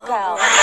Go.